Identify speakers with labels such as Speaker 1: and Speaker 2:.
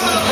Speaker 1: Oh,